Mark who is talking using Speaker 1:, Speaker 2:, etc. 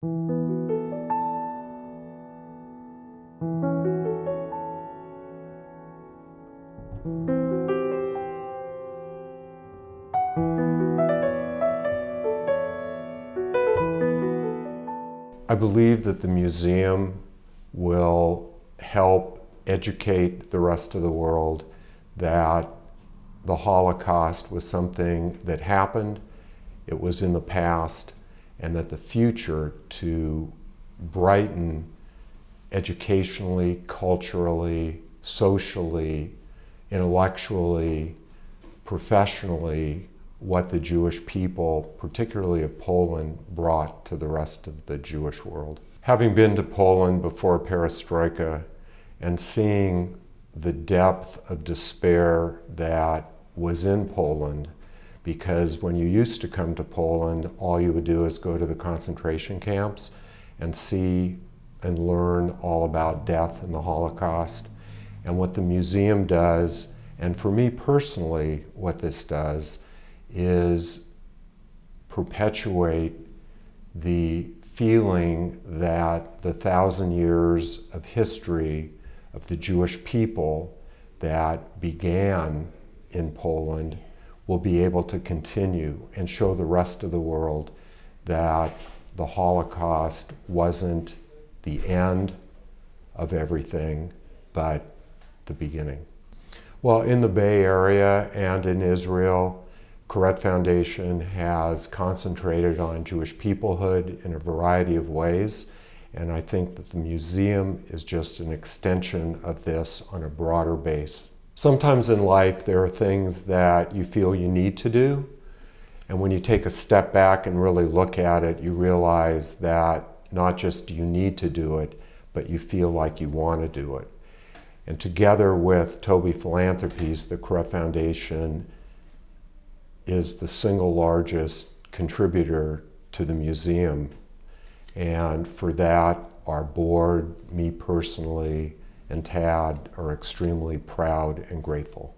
Speaker 1: I believe that the museum will help educate the rest of the world that the Holocaust was something that happened, it was in the past, and that the future to brighten educationally, culturally, socially, intellectually, professionally, what the Jewish people, particularly of Poland, brought to the rest of the Jewish world. Having been to Poland before perestroika and seeing the depth of despair that was in Poland, because when you used to come to Poland, all you would do is go to the concentration camps and see and learn all about death and the Holocaust. And what the museum does, and for me personally, what this does, is perpetuate the feeling that the thousand years of history of the Jewish people that began in Poland will be able to continue and show the rest of the world that the Holocaust wasn't the end of everything, but the beginning. Well, in the Bay Area and in Israel, Koret Foundation has concentrated on Jewish peoplehood in a variety of ways, and I think that the museum is just an extension of this on a broader base. Sometimes in life there are things that you feel you need to do, and when you take a step back and really look at it, you realize that not just you need to do it, but you feel like you want to do it. And together with Taube Philanthropies, the Koret Foundation is the single largest contributor to the museum. And for that, our board, me personally, and Tad are extremely proud and grateful.